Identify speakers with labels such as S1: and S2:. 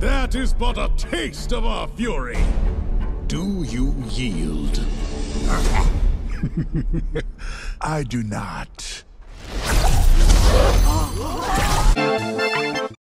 S1: That is but a taste of our fury. Do you yield?
S2: I do not.